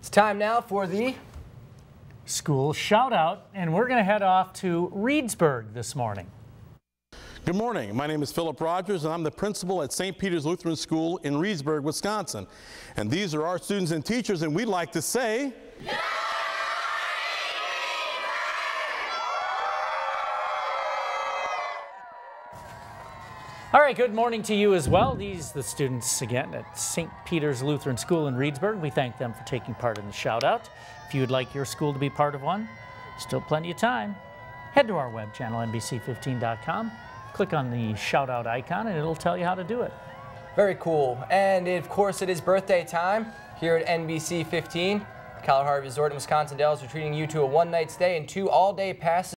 It's time now for the school shout out, and we're going to head off to Reedsburg this morning. Good morning. My name is Philip Rogers, and I'm the principal at St. Peter's Lutheran School in Reedsburg, Wisconsin. And these are our students and teachers, and we'd like to say, All right, good morning to you as well. These the students again at St. Peter's Lutheran School in Reedsburg. We thank them for taking part in the shout out. If you would like your school to be part of one, still plenty of time. Head to our web channel, NBC15.com, click on the shout out icon, and it'll tell you how to do it. Very cool. And of course, it is birthday time here at NBC 15. Kalahari Resort in Wisconsin Dells are treating you to a one night stay and two all day passes.